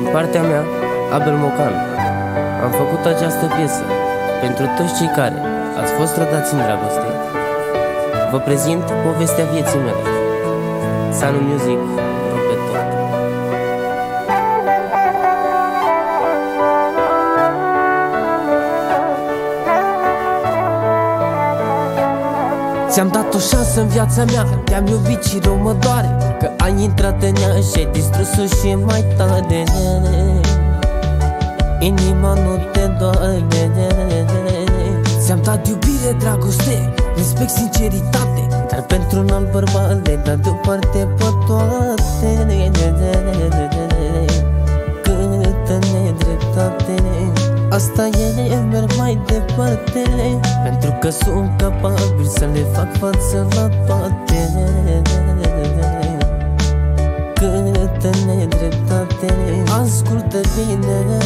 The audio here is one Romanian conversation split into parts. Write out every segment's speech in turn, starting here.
Din partea mea, Abel Mocan, am făcut această piesă pentru toți cei care ați fost trădați în dragoste. Vă prezint povestea vieții mele. Sanu Music, Ți-am dat o șansă în viața mea Te-am iubit și rău mă doare. Că ai intrat în ea și ai distrus-o și mai tare. Inima nu te doare. Ți-am dat iubire, dragoste, respect, sinceritate. Dar pentru un alt bărbat le dat deoparte pe toate. Câtă nedreptate Asta e, merg mai departe. Pentru că sunt capabil să le fac față la toate. Câtă nedreptate. Ascultă bine.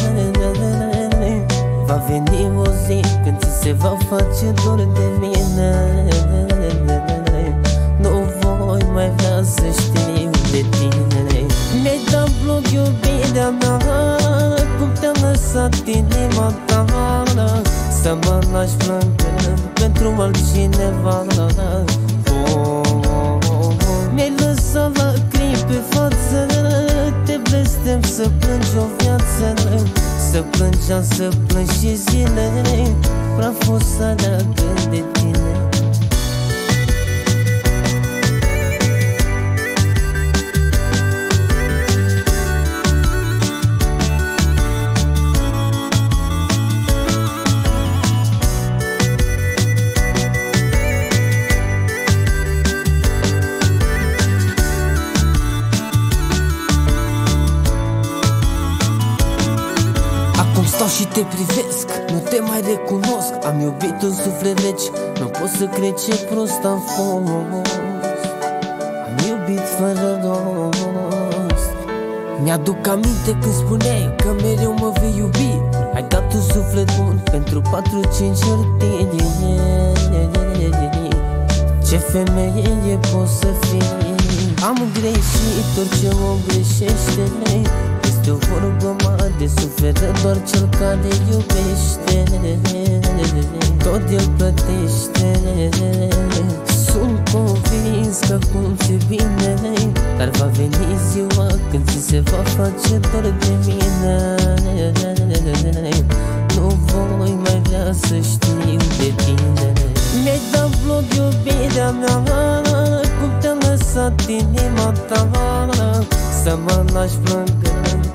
Va veni o zi când ți se va face dor de mine. Nu voi mai vrea să știu lăsat inima ta Să mă lași plângând pentru altcineva oh, oh, oh, Mi-ai lăsat lacrimi pe față Te blestem să plângi o viață să plângeam, să plâng și zile Praful să leagă stau și te privesc, nu te mai recunosc. Am iubit un suflet reci, nu pot să cred ce prost am fost. Am iubit fără rost. Mi-aduc aminte când spuneai că mereu mă vei iubi. Ai dat un suflet bun pentru 4-5 ori Ce femeie poți să fii. Am greșit orice om greșește este o vorbă mare, suferă doar cel care iubește. Tot el plătește. Sunt convins că cum ți bine Dar va veni ziua când ți se va face dor de mine. Nu voi mai vrea să știu de tine. Mi-ai dat bloc iubirea mea Cum te-am lăsat inima ta. Să mă lași plângând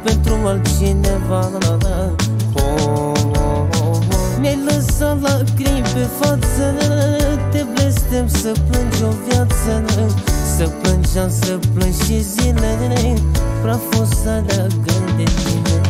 pentru altcineva oh, oh, oh, Mi-ai lăsat lacrimi pe față Te blestem să plângi o viață Să plângeam, să plâng și zile. Praful să leagă de tine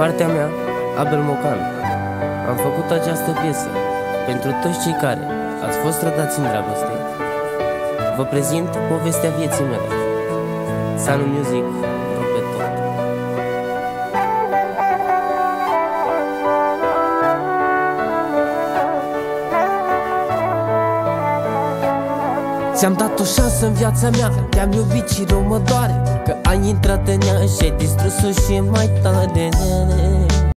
partea mea, Abel Mocan, am făcut această piesă pentru toți cei care ați fost trădați în dragoste. Vă prezint povestea vieții mele. Sanu Music, Ți-am dat o șansă în viața mea Te-am iubit și rău mă doare. Că ai intrat în ea și ai distrus-o și mai tare